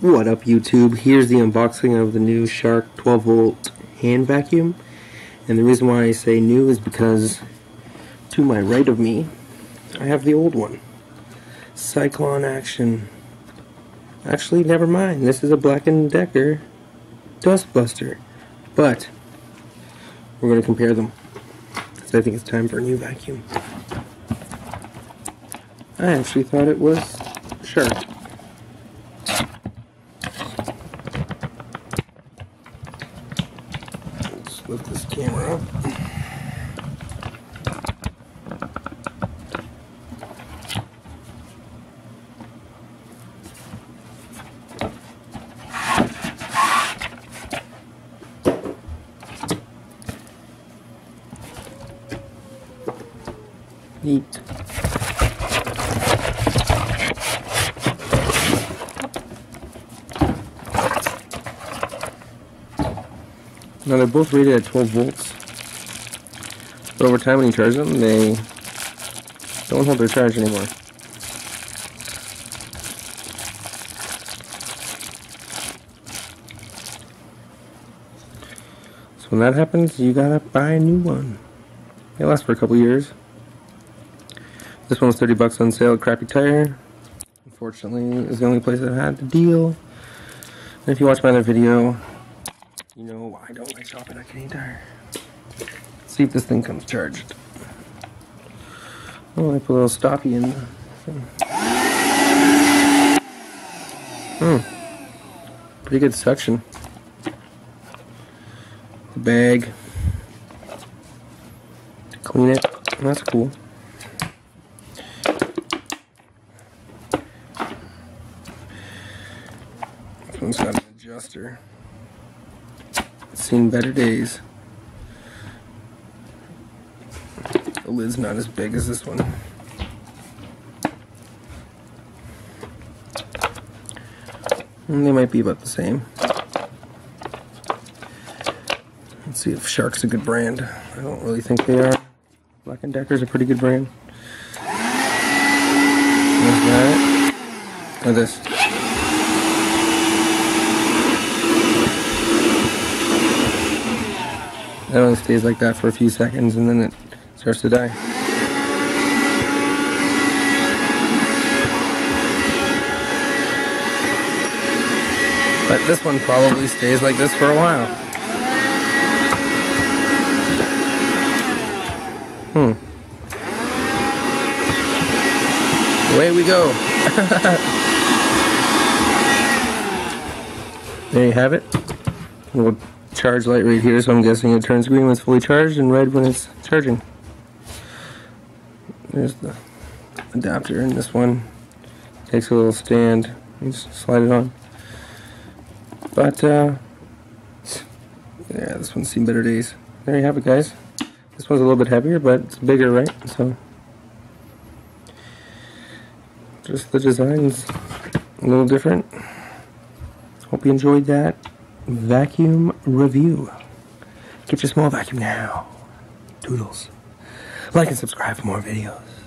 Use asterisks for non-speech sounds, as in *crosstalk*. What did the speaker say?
What up YouTube? Here's the unboxing of the new Shark 12 volt hand vacuum. And the reason why I say new is because to my right of me, I have the old one. Cyclone Action. Actually, never mind. This is a Black & Decker Dustbuster. But, we're going to compare them. So I think it's time for a new vacuum. I actually thought it was Shark. Lift this camera up. Neat. Now they're both rated at 12 volts. But over time when you charge them, they don't hold their charge anymore. So when that happens, you gotta buy a new one. They last for a couple years. This one was 30 bucks on sale Crappy Tire. Unfortunately, was the only place that had the deal. And if you watch my other video, you know I don't like shopping at Canadian Tire. Let's see if this thing comes charged. Oh, I put a little stoppy in. Hmm. Pretty good suction. The bag. Clean it. That's cool. This one's got an adjuster seen better days. The lid's not as big as this one. And they might be about the same. Let's see if Shark's a good brand. I don't really think they are. Black & Decker's a pretty good brand. There's that. Or this. It only stays like that for a few seconds and then it starts to die. But this one probably stays like this for a while. Hmm. Away we go. *laughs* there you have it. We'll charge light right here, so I'm guessing it turns green when it's fully charged and red when it's charging. There's the adapter, and this one takes a little stand. You just slide it on. But, uh, yeah, this one's seen better days. There you have it, guys. This one's a little bit heavier, but it's bigger, right? So, just the design's a little different. Hope you enjoyed that vacuum review. Get your small vacuum now. Doodles. Like and subscribe for more videos.